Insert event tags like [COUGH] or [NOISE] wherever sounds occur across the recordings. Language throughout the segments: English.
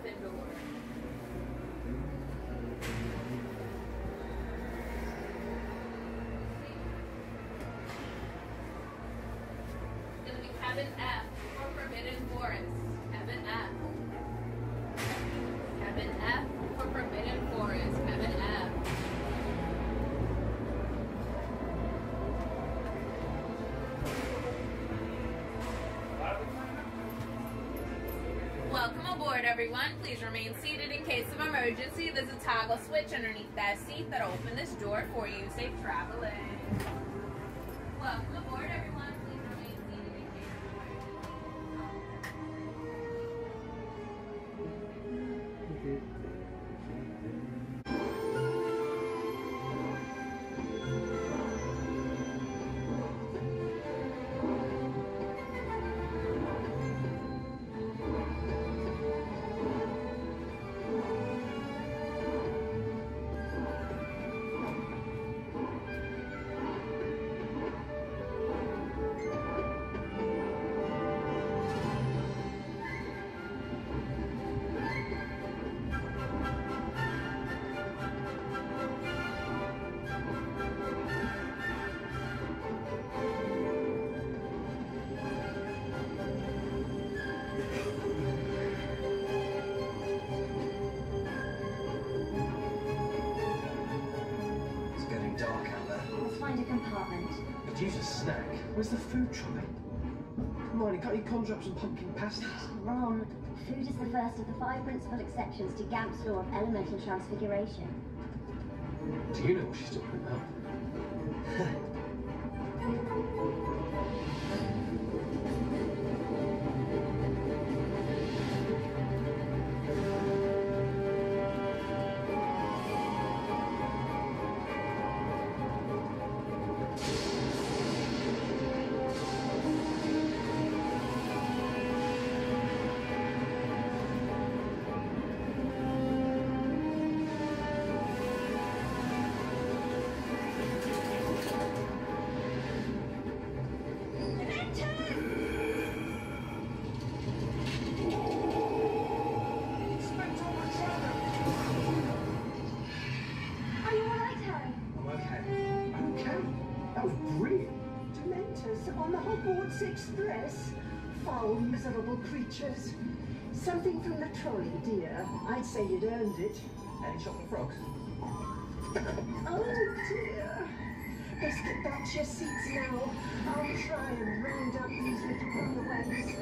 Gryffindor. Cabin F for Forbidden Forest. Cabin F. Cabin F for Forbidden Forest. Cabin F. Welcome aboard, everyone. Please remain seated in case of emergency. There's a toggle switch underneath that seat that'll open this door for you. Safe traveling. Welcome aboard, everyone. Use a snack. Where's the food trolley? Hermione, can't you conjure up some pumpkin pasties? Ron, food is the first of the five principal exceptions to Gamp's law of elemental transfiguration. Do you know what she's talking about? [LAUGHS] Hogwarts Express? Foul, miserable creatures. Something from the trolley, dear. I'd say you'd earned it. Any chocolate frogs? Oh, dear. Best get back to your seats now. I'll try and round up these little runaways.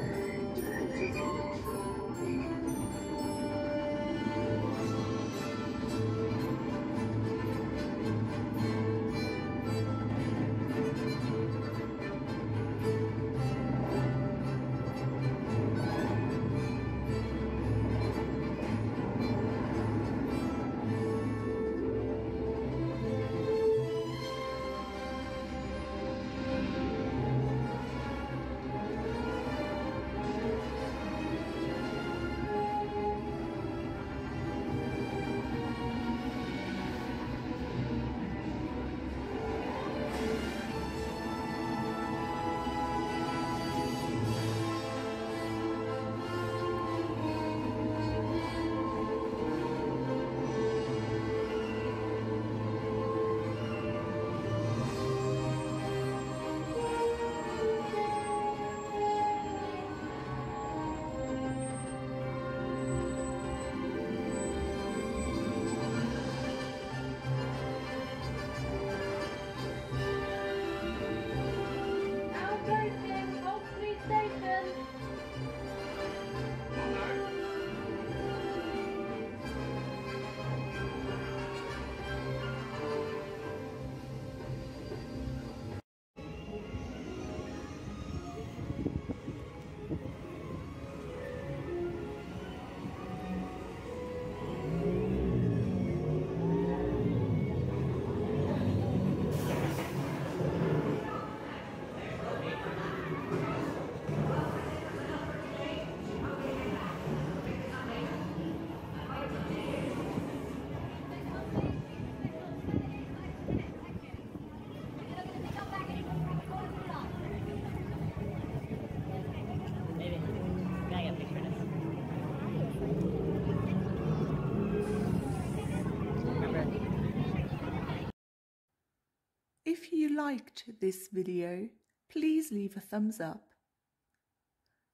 Liked this video, please leave a thumbs up.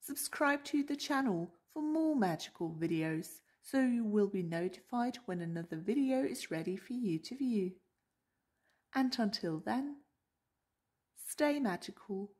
Subscribe to the channel for more magical videos so you will be notified when another video is ready for you to view. And until then, stay magical.